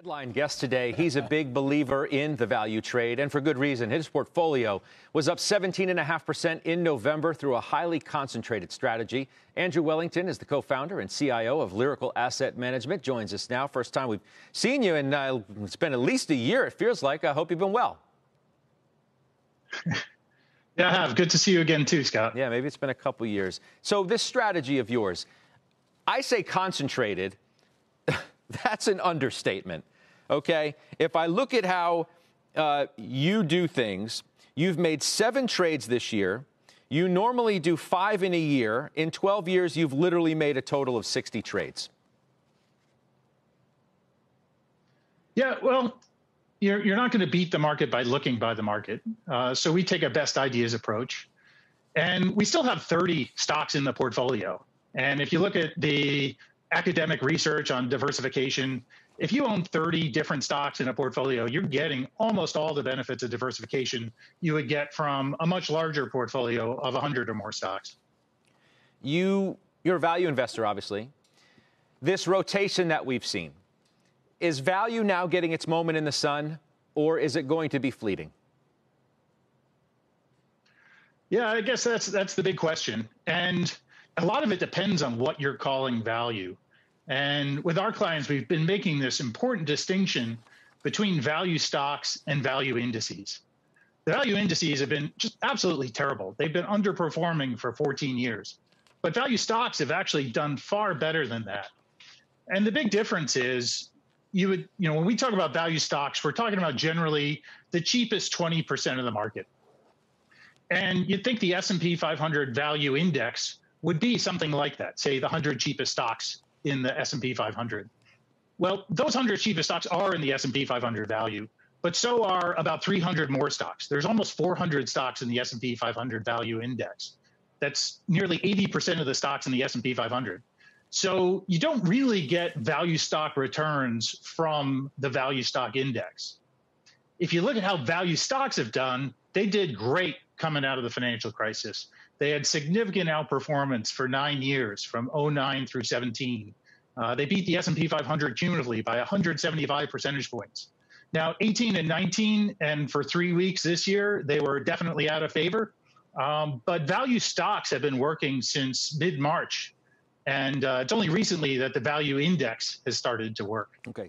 Headline guest today. He's a big believer in the value trade, and for good reason. His portfolio was up 17.5% in November through a highly concentrated strategy. Andrew Wellington is the co founder and CIO of Lyrical Asset Management. Joins us now. First time we've seen you, and uh, it's been at least a year, it feels like. I hope you've been well. Yeah, I have. Good to see you again, too, Scott. Yeah, maybe it's been a couple years. So, this strategy of yours, I say concentrated. That's an understatement. Okay? If I look at how uh, you do things, you've made seven trades this year. You normally do five in a year. In 12 years, you've literally made a total of 60 trades. Yeah, well, you're, you're not going to beat the market by looking by the market. Uh, so we take a best ideas approach. And we still have 30 stocks in the portfolio. And if you look at the academic research on diversification, if you own 30 different stocks in a portfolio, you're getting almost all the benefits of diversification you would get from a much larger portfolio of 100 or more stocks. You, you're a value investor, obviously. This rotation that we've seen, is value now getting its moment in the sun, or is it going to be fleeting? Yeah, I guess that's that's the big question. And a lot of it depends on what you're calling value. And with our clients, we've been making this important distinction between value stocks and value indices. The value indices have been just absolutely terrible. They've been underperforming for 14 years. But value stocks have actually done far better than that. And the big difference is you would, you know, when we talk about value stocks, we're talking about generally the cheapest 20% of the market. And you'd think the S&P 500 value index would be something like that, say the 100 cheapest stocks in the S&P 500. Well, those 100 cheapest stocks are in the S&P 500 value, but so are about 300 more stocks. There's almost 400 stocks in the S&P 500 value index. That's nearly 80% of the stocks in the S&P 500. So you don't really get value stock returns from the value stock index. If you look at how value stocks have done, they did great coming out of the financial crisis. They had significant outperformance for nine years, from 09 through 17. Uh, they beat the S&P 500 cumulatively by 175 percentage points. Now, 18 and 19, and for three weeks this year, they were definitely out of favor. Um, but value stocks have been working since mid March. And uh, it's only recently that the value index has started to work. Okay.